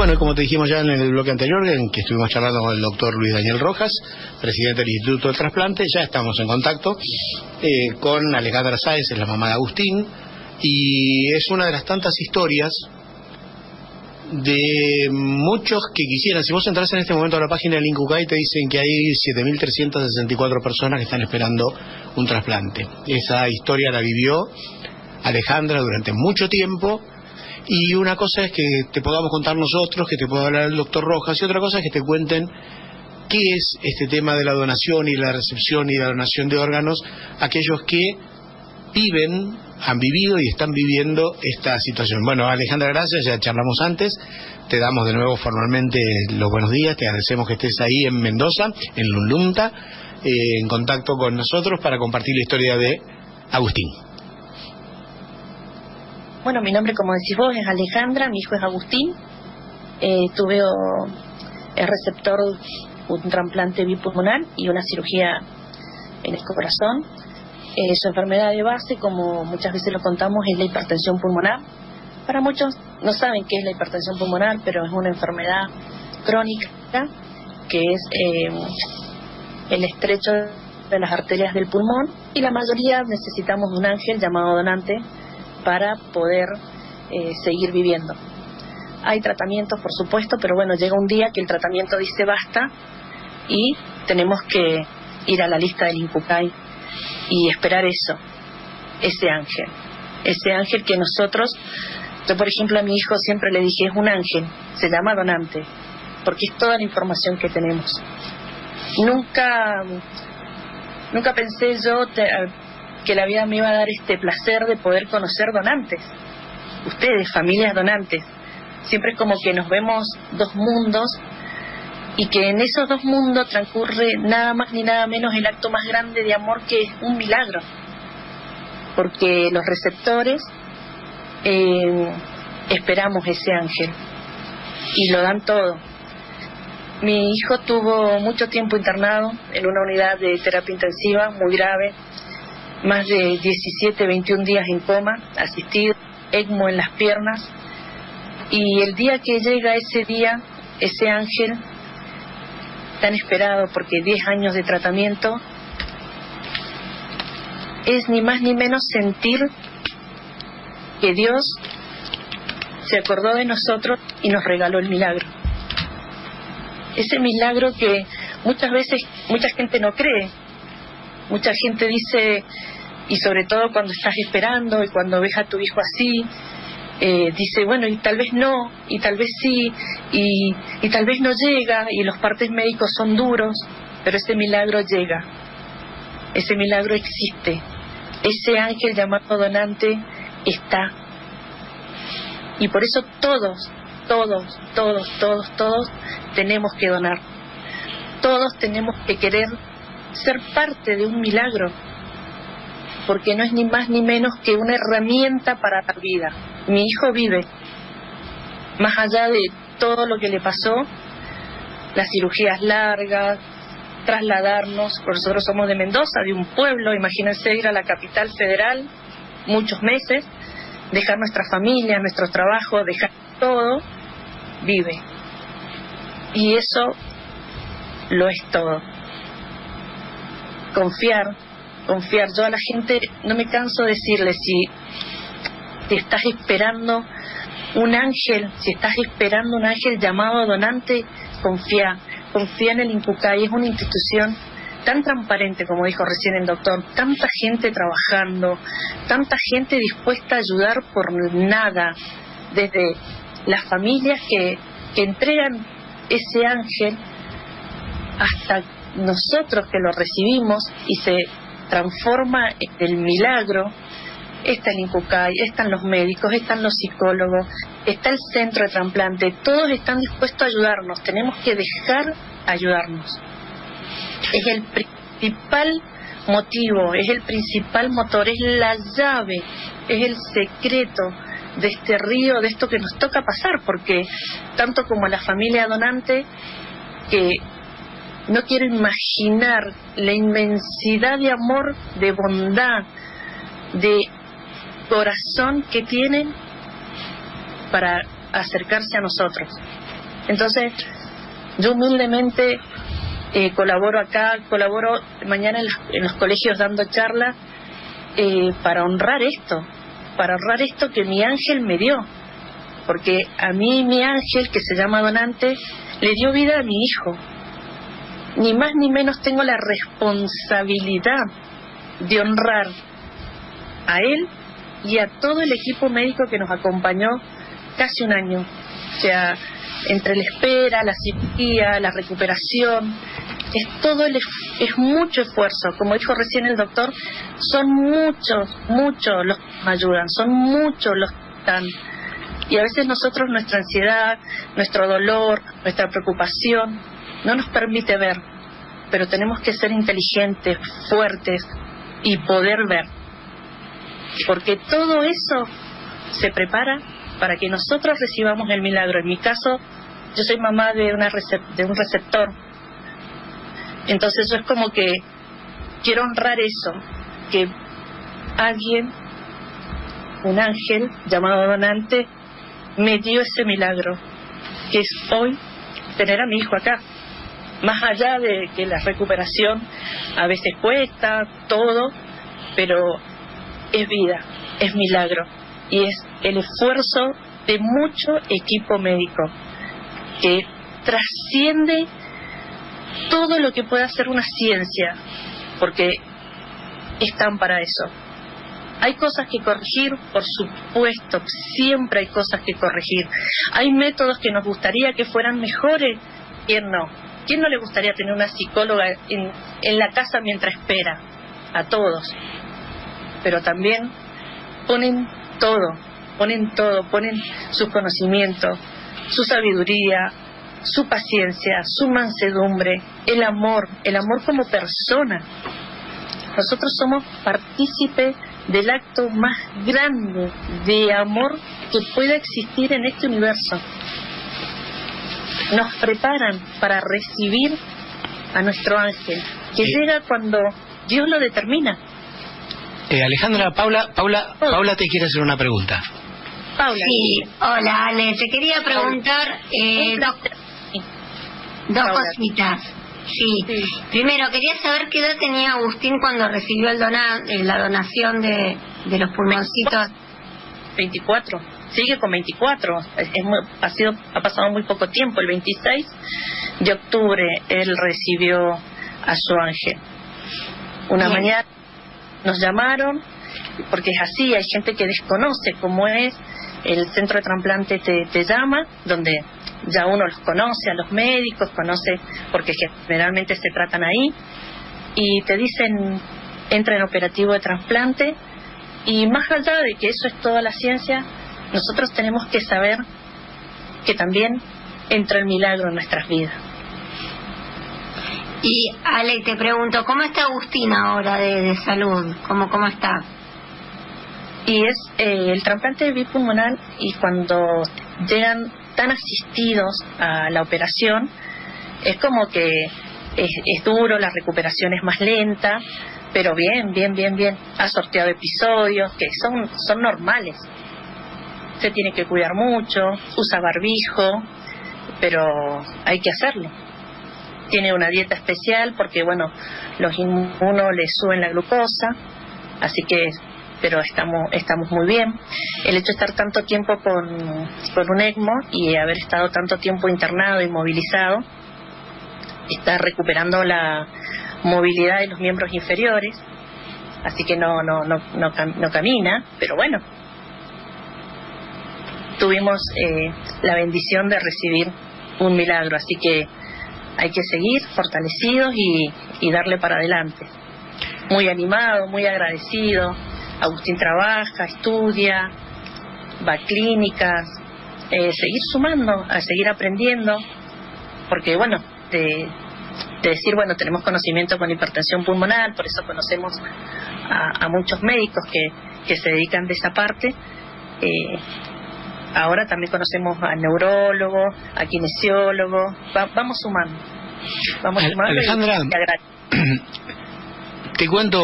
Bueno, como te dijimos ya en el bloque anterior, en que estuvimos charlando con el doctor Luis Daniel Rojas, presidente del Instituto del Trasplante, ya estamos en contacto eh, con Alejandra Sáez, es la mamá de Agustín, y es una de las tantas historias de muchos que quisieran. Si vos entras en este momento a la página del Incucay, te dicen que hay 7.364 personas que están esperando un trasplante. Esa historia la vivió Alejandra durante mucho tiempo y una cosa es que te podamos contar nosotros, que te pueda hablar el doctor Rojas, y otra cosa es que te cuenten qué es este tema de la donación y la recepción y la donación de órganos, aquellos que viven, han vivido y están viviendo esta situación. Bueno, Alejandra, gracias, ya charlamos antes, te damos de nuevo formalmente los buenos días, te agradecemos que estés ahí en Mendoza, en Lulunta, eh, en contacto con nosotros para compartir la historia de Agustín. Bueno, mi nombre, como decís vos, es Alejandra, mi hijo es Agustín. Eh, tuve el receptor, un trasplante bipulmonar y una cirugía en el corazón. Eh, su enfermedad de base, como muchas veces lo contamos, es la hipertensión pulmonar. Para muchos no saben qué es la hipertensión pulmonar, pero es una enfermedad crónica que es el estrecho de las arterias del pulmón y la mayoría necesitamos un ángel llamado donante para poder eh, seguir viviendo. Hay tratamientos, por supuesto, pero bueno, llega un día que el tratamiento dice basta y tenemos que ir a la lista del Incucay y esperar eso, ese ángel, ese ángel que nosotros, yo por ejemplo a mi hijo siempre le dije, es un ángel, se llama donante, porque es toda la información que tenemos. Nunca, nunca pensé yo que la vida me iba a dar este placer de poder conocer donantes, ustedes, familias donantes. Siempre es como que nos vemos dos mundos y que en esos dos mundos transcurre nada más ni nada menos el acto más grande de amor que es un milagro. Porque los receptores eh, esperamos ese ángel y lo dan todo. Mi hijo tuvo mucho tiempo internado en una unidad de terapia intensiva muy grave, más de 17, 21 días en coma, asistido, ECMO en las piernas. Y el día que llega ese día, ese ángel tan esperado, porque 10 años de tratamiento, es ni más ni menos sentir que Dios se acordó de nosotros y nos regaló el milagro. Ese milagro que muchas veces mucha gente no cree, Mucha gente dice, y sobre todo cuando estás esperando y cuando ves a tu hijo así, eh, dice, bueno, y tal vez no, y tal vez sí, y, y tal vez no llega, y los partes médicos son duros, pero ese milagro llega, ese milagro existe, ese ángel llamado donante está. Y por eso todos, todos, todos, todos, todos tenemos que donar. Todos tenemos que querer ser parte de un milagro, porque no es ni más ni menos que una herramienta para la vida. Mi hijo vive, más allá de todo lo que le pasó, las cirugías largas, trasladarnos, nosotros somos de Mendoza, de un pueblo, imagínense ir a la capital federal muchos meses, dejar nuestra familia, nuestro trabajo, dejar todo, vive. Y eso lo es todo confiar, confiar. Yo a la gente no me canso de decirle si te estás esperando un ángel, si estás esperando un ángel llamado donante, confía, confía en el Incucay, es una institución tan transparente como dijo recién el doctor, tanta gente trabajando, tanta gente dispuesta a ayudar por nada, desde las familias que, entregan ese ángel hasta nosotros que lo recibimos y se transforma en el milagro, está el INCUCAI, están los médicos, están los psicólogos, está el centro de trasplante, todos están dispuestos a ayudarnos, tenemos que dejar ayudarnos. Es el principal motivo, es el principal motor, es la llave, es el secreto de este río, de esto que nos toca pasar, porque tanto como la familia donante, que no quiero imaginar la inmensidad de amor, de bondad, de corazón que tienen para acercarse a nosotros. Entonces, yo humildemente eh, colaboro acá, colaboro mañana en los, colegios dando charlas eh, para honrar esto, para honrar esto que mi ángel me dio. Porque a mí mi ángel, que se llama Donante, le dio vida a mi hijo. Ni más ni menos tengo la responsabilidad de honrar a él y a todo el equipo médico que nos acompañó casi un año. O sea, entre la espera, la cirugía, la recuperación, es todo el, es mucho esfuerzo. Como dijo recién el doctor, son muchos, muchos los que nos ayudan, son muchos los que están. Y a veces nosotros, nuestra ansiedad, nuestro dolor, nuestra preocupación, no nos permite ver, pero tenemos que ser inteligentes, fuertes y poder ver. Porque todo eso se prepara para que nosotros recibamos el milagro. En mi caso, yo soy mamá de, una de un receptor. Entonces eso es como que quiero honrar eso, que alguien, un ángel llamado donante, me dio ese milagro, que es hoy tener a mi hijo acá. Más allá de que la recuperación a veces cuesta, todo, pero es vida, es milagro y es el esfuerzo de mucho equipo médico que trasciende todo lo que pueda hacer una ciencia, porque están para eso. Hay cosas que corregir, por supuesto, siempre hay cosas que corregir. Hay métodos que nos gustaría que fueran mejores, ¿quién no? ¿Quién no le gustaría tener una psicóloga en, en la casa mientras espera? A todos. Pero también ponen todo, ponen todo, ponen sus conocimientos, su sabiduría, su paciencia, su mansedumbre, el amor, el amor como persona. Nosotros somos partícipes del acto más grande de amor que pueda existir en este universo. Nos preparan para recibir a nuestro ángel, que llega cuando Dios lo determina. Eh, Alejandra, Paula, Paula, Paula te quiere hacer una pregunta. Paula. Sí, hola Ale, te quería preguntar eh, dos, cositas. Sí. primero quería saber qué edad tenía Agustín cuando recibió el dona, eh, la donación de, de los pulmoncitos. 24, sigue con 24, es, ha, sido, ha pasado muy poco tiempo, el 26 de octubre él recibió a su ángel. Una mañana nos llamaron, porque es así, hay gente que desconoce cómo es, el centro de trasplante te, te llama, donde ya uno los conoce, a los médicos, conoce, porque generalmente se tratan ahí, y te dicen, entra en operativo de trasplante, y más allá de que eso es toda la ciencia, nosotros tenemos que saber que también entra el milagro en nuestras vidas. Y Ale, te pregunto, ¿cómo está Agustina ahora de, salud? ¿Cómo, ¿Cómo está? Y es eh, el trasplante bipulmonar y cuando llegan tan asistidos a la operación, es como que es, duro, la recuperación es más lenta, pero bien, bien, bien, bien. Ha sorteado episodios que son, son normales. Se tiene que cuidar mucho, usa barbijo, pero hay que hacerlo tiene una dieta especial porque, bueno, los inmunos le suben la glucosa, así que, pero estamos, estamos muy bien. El hecho de estar tanto tiempo con, con un ECMO y haber estado tanto tiempo internado y movilizado, está recuperando la movilidad de los miembros inferiores, así que no, no, no, no, camina, pero bueno, tuvimos eh, la bendición de recibir un milagro, así que hay que seguir fortalecidos y, darle para adelante. Muy animado, muy agradecido. Agustín trabaja, estudia, va a clínicas, eh, seguir sumando, a seguir aprendiendo, porque bueno, de, decir, bueno, tenemos conocimiento con hipertensión pulmonar, por eso conocemos a, muchos médicos que, que, se dedican de esa parte. Eh, ahora también conocemos a neurólogos, a kinesiólogos, vamos sumando. Vamos Alejandra, te cuento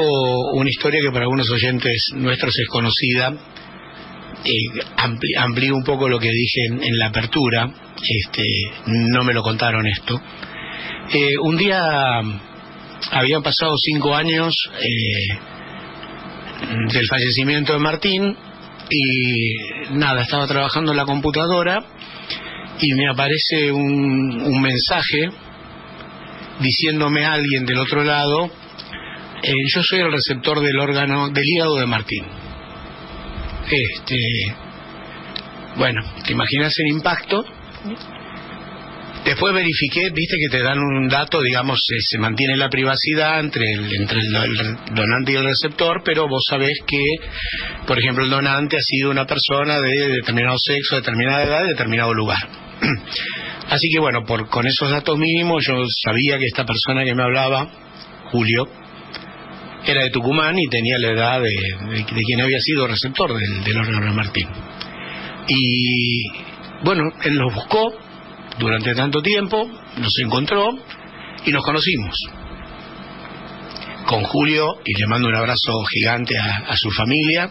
una historia que para algunos oyentes nuestros es conocida. Eh, amplío un poco lo que dije en, la apertura. Este, no me lo contaron esto. Eh, un día habían pasado cinco años eh, del fallecimiento de Martín y nada, estaba trabajando en la computadora y me aparece un mensaje diciéndome a alguien del otro lado, eh, yo soy el receptor del órgano del hígado de Martín. Este, bueno, te imaginas el impacto. Después verifiqué, viste que te dan un dato, digamos, se mantiene la privacidad entre el, donante y el receptor, pero vos sabés que, por ejemplo, el donante ha sido una persona de determinado sexo, determinada edad, de determinado lugar. Así que bueno, con esos datos mínimos yo sabía que esta persona que me hablaba, Julio, era de Tucumán y tenía la edad de, quien había sido receptor del, órgano de Martín. Y bueno, él nos buscó durante tanto tiempo, nos encontró y nos conocimos. Con Julio, y le mando un abrazo gigante a, su familia,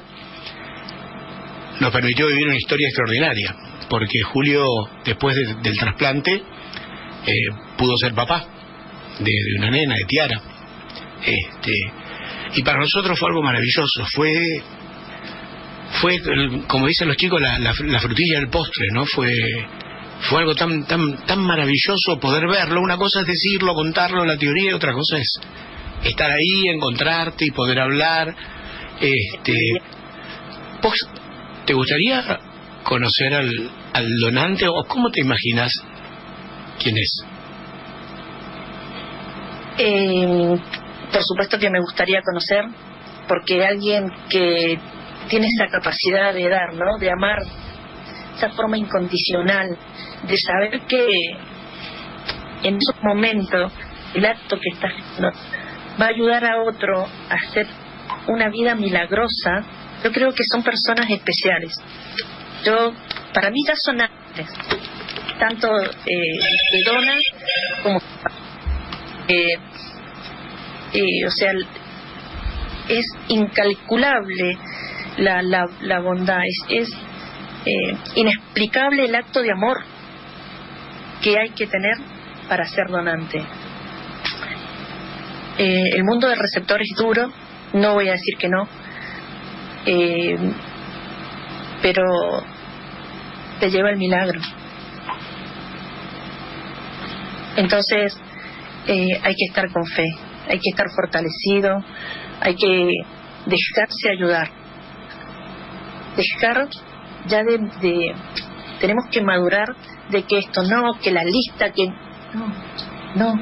nos permitió vivir una historia extraordinaria, porque Julio, después del trasplante, eh, pudo ser papá de, una nena, de Tiara. Este, y para nosotros fue algo maravilloso, fue fue como dicen los chicos la, la frutilla del postre, ¿no? Fue fue algo tan, tan, tan maravilloso poder verlo. Una cosa es decirlo, contarlo, la teoría, y otra cosa es estar ahí, encontrarte y poder hablar. Este, te gustaría conocer al, al donante o cómo te imaginas quién es? Eh, por supuesto que me gustaría conocer, porque alguien que tiene esa capacidad de dar, ¿no? De amar, esa forma incondicional, de saber que en esos momentos el acto que está haciendo va a ayudar a otro a hacer una vida milagrosa, yo creo que son personas especiales. Yo, para mí ya son antes, tanto eh, que donan como eh, eh, o sea, es incalculable la, la, la bondad, es, eh, inexplicable el acto de amor que hay que tener para ser donante. Eh, el mundo del receptor es duro, no voy a decir que no, pero te lleva el milagro. Entonces hay que estar con fe, hay que estar fortalecido, hay que dejarse ayudar, dejar ya de, tenemos que madurar de que esto no, que la lista, que no, no,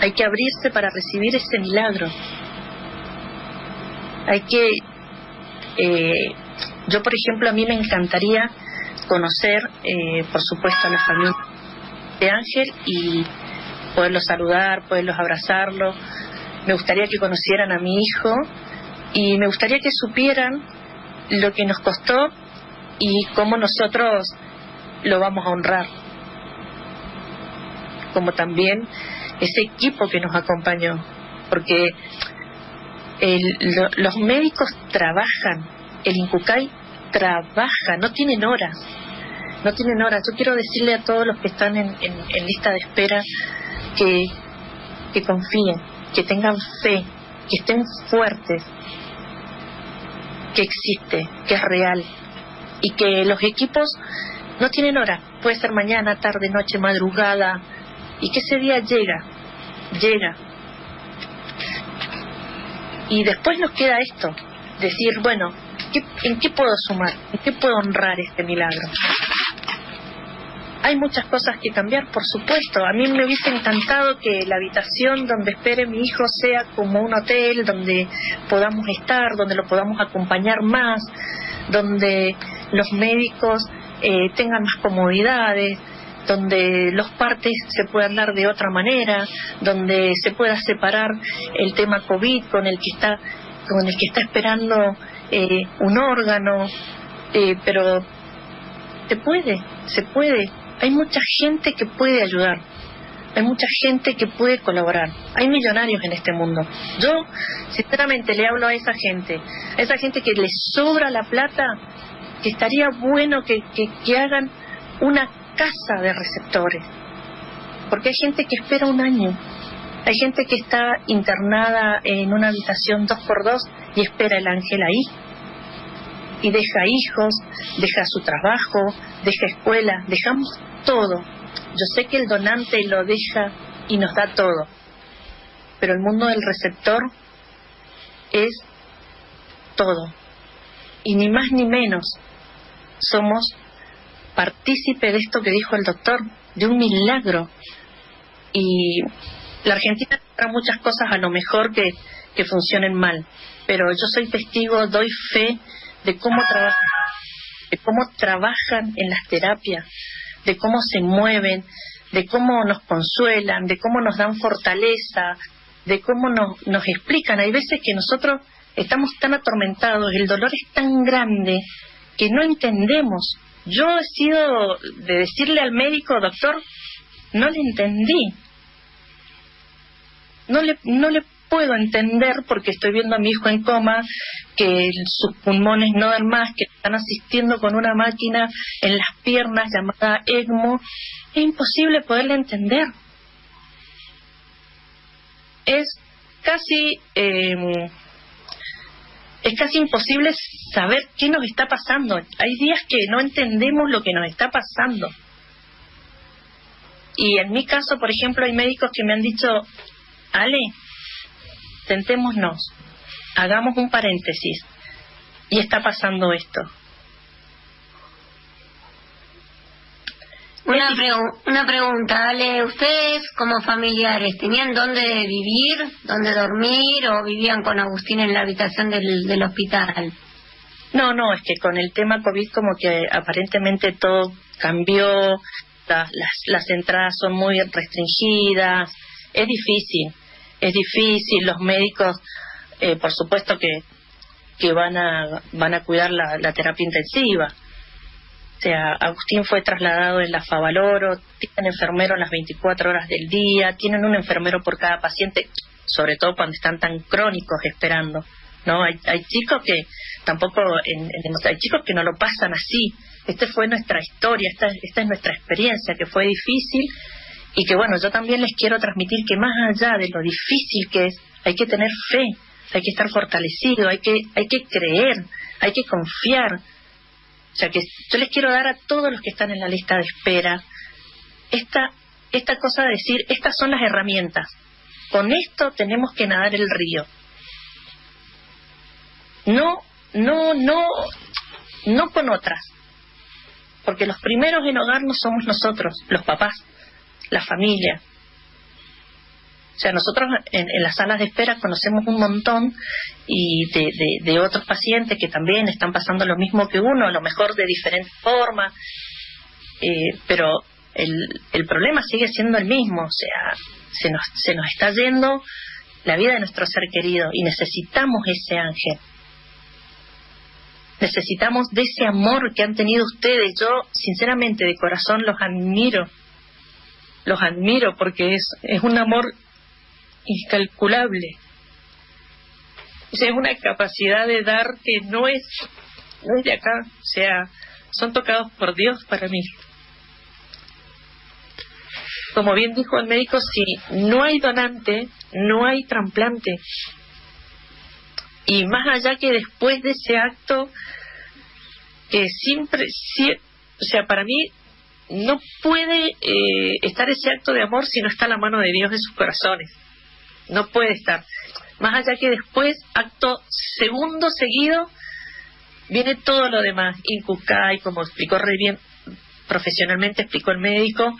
hay que abrirse para recibir ese milagro. Hay que, eh, yo por ejemplo, a mí me encantaría conocer, eh, por supuesto, a la familia de Ángel y poderlos saludar, poderlos abrazarlos. Me gustaría que conocieran a mi hijo y me gustaría que supieran lo que nos costó y cómo nosotros lo vamos a honrar. Como también ese equipo que nos acompañó, porque los médicos trabajan, el Incucay trabaja, no tienen horas, no tienen horas. Yo quiero decirle a todos los que están en lista de espera que, que confíen, que tengan fe, que estén fuertes, que existe, que es real y que los equipos no tienen hora, puede ser mañana, tarde, noche, madrugada, y que ese día llega, llega. Y después nos queda esto, decir, bueno, ¿en qué puedo sumar? ¿En qué puedo honrar este milagro? Hay muchas cosas que cambiar, por supuesto. A mí me hubiese encantado que la habitación donde espere mi hijo sea como un hotel, donde podamos estar, donde lo podamos acompañar más, donde los médicos eh, tengan más comodidades, donde los partes se puedan dar de otra manera, donde se pueda separar el tema COVID con el que está con el que está esperando eh, un órgano, eh, pero se puede, se puede. Hay mucha gente que puede ayudar. hay mucha gente que puede colaborar. Hay millonarios en este mundo. Yo, sinceramente, le hablo a esa gente, a esa gente que le sobra la plata, que estaría bueno que, que, hagan una casa de receptores. Porque hay gente que espera un año. Hay gente que está internada en una habitación dos por dos y espera el ángel ahí. Y deja hijos, deja su trabajo, deja escuela, dejamos todo yo sé que el donante lo deja y nos da todo, pero el mundo del receptor es todo. Y ni más ni menos somos partícipe de esto que dijo el doctor, de un milagro. Y la Argentina tendrá muchas cosas a lo mejor que, que funcionen mal, pero yo soy testigo, doy fe de cómo trabajan, de cómo trabajan en las terapias, de cómo se mueven, de cómo nos consuelan, de cómo nos dan fortaleza, de cómo nos, nos explican. Hay veces que nosotros estamos tan atormentados, el dolor es tan grande que no entendemos. Yo he sido de decirle al médico, doctor, no le entendí. No le, no le puedo entender porque estoy viendo a mi hijo en coma, que sus pulmones no dan más, que están asistiendo con una máquina en las piernas llamada ECMO. Es imposible poderle entender. Es casi em, es casi imposible saber qué nos está pasando. Hay días que no entendemos lo que nos está pasando. Y en mi caso, por ejemplo, hay médicos que me han dicho, Ale, sentémonos, hagamos un paréntesis. Y está pasando esto. Una, una pregunta, Ale, ¿ustedes como familiares tenían dónde vivir, dónde dormir o vivían con Agustín en la habitación del, del hospital? No, no, es que con el tema COVID como que aparentemente todo cambió, las, las entradas son muy restringidas, es difícil es difícil, los médicos, eh, por supuesto que, que van, a, van a cuidar la, terapia intensiva. O sea, Agustín fue trasladado en la Favaloro, tienen enfermero las 24 horas del día, tienen un enfermero por cada paciente, sobre todo cuando están tan crónicos esperando. ¿no? Hay, hay chicos que tampoco, en, hay chicos que no lo pasan así. Esta fue nuestra historia, esta, esta es nuestra experiencia, que fue difícil y que bueno, yo también les quiero transmitir que más allá de lo difícil que es, hay que tener fe, hay que estar fortalecido, hay que, hay que creer, hay que confiar. O sea que yo les quiero dar a todos los que están en la lista de espera esta, esta cosa de decir, estas son las herramientas. Con esto tenemos que nadar el río. No, no, no, no con otras. Porque los primeros en hogarnos somos nosotros, los papás la familia. O sea, nosotros en, las salas de espera conocemos un montón y de, de, otros pacientes que también están pasando lo mismo que uno, a lo mejor de diferente forma, eh, pero el, el problema sigue siendo el mismo, o sea, se nos, se nos está yendo la vida de nuestro ser querido y necesitamos ese ángel. Necesitamos de ese amor que han tenido ustedes. Yo, sinceramente, de corazón los admiro los admiro porque es, es un amor incalculable. Es una capacidad de dar que no es, no es de acá, o sea, son tocados por Dios para mí. Como bien dijo el médico, si no hay donante, no hay trasplante. Y más allá que después de ese acto, que siempre, o sea, para mí no puede eh, estar ese acto de amor si no está la mano de Dios en sus corazones. No puede estar. Más allá que después, acto segundo seguido, viene todo lo demás. y como explicó re bien profesionalmente, explicó el médico,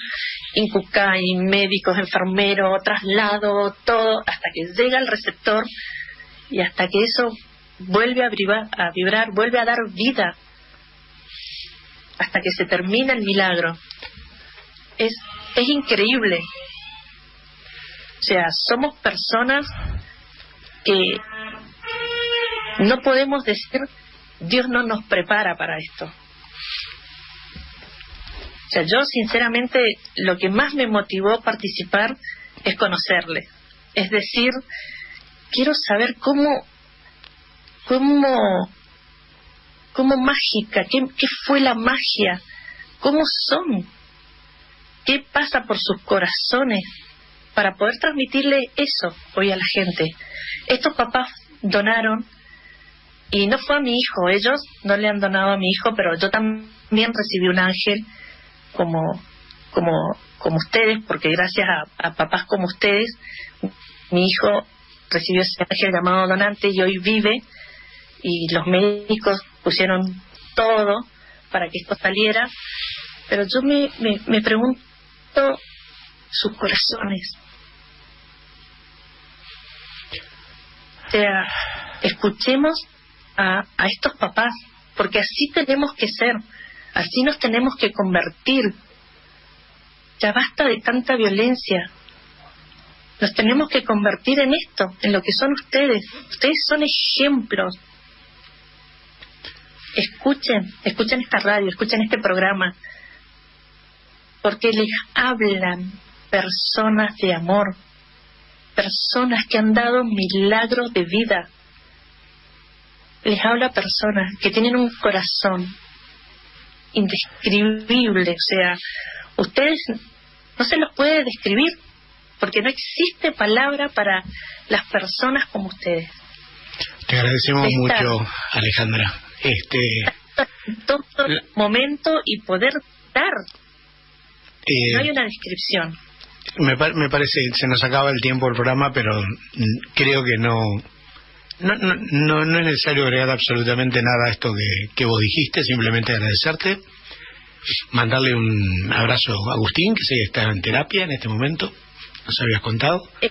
y médicos, enfermeros, traslado, todo, hasta que llega el receptor y hasta que eso vuelve a vibrar vuelve a dar vida hasta que se termina el milagro. Es, es increíble. O sea, somos personas que no podemos decir, Dios no nos prepara para esto. O sea, yo sinceramente lo que más me motivó a participar es conocerle. Es decir, quiero saber cómo, cómo, cómo mágica, qué, qué fue la magia, cómo son, qué pasa por sus corazones para poder transmitirle eso hoy a la gente. Estos papás donaron y no fue a mi hijo, ellos no le han donado a mi hijo, pero yo también recibí un ángel como como como ustedes, porque gracias a, papás como ustedes, mi hijo recibió ese ángel llamado donante y hoy vive. Y los médicos pusieron todo para que esto saliera, pero yo me, me, me pregunto sus corazones. O sea, escuchemos a, a estos papás, porque así tenemos que ser, así nos tenemos que convertir. Ya basta de tanta violencia. Nos tenemos que convertir en esto, en lo que son ustedes. Ustedes son ejemplos. Escuchen, escuchen esta radio, escuchen este programa, porque les hablan personas de amor, personas que han dado milagros de vida les habla personas que tienen un corazón indescribible, o sea, ustedes no se los puede describir porque no existe palabra para las personas como ustedes. Te agradecemos mucho, Alejandra. Este todo momento y poder dar. Eh, no hay una descripción. Me, me parece, se nos acaba el tiempo del programa, pero creo que no no, no, no, no es necesario agregar absolutamente nada a esto que, que vos dijiste, simplemente agradecerte, mandarle un abrazo a Agustín, que sí está en terapia en este momento, nos habías contado. Eh,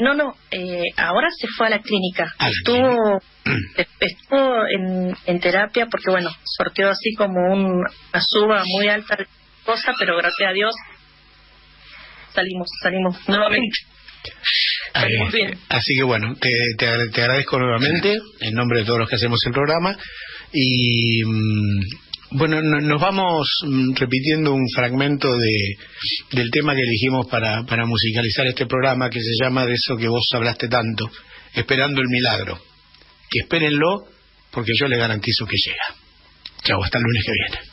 no, no, eh, ahora se fue a la clínica. estuvo estuvo en, en, terapia porque, bueno, sorteó así como una suba muy alta cosa, pero gracias a Dios salimos, salimos nuevamente. Así que bueno, te, te, agradezco nuevamente en nombre de todos los que hacemos el programa y bueno, nos vamos mm, repitiendo un fragmento de, del tema que elegimos para, para musicalizar este programa que se llama de eso que vos hablaste tanto, esperando el milagro. Que espérenlo porque yo le garantizo que llega. Chao, hasta el lunes que viene.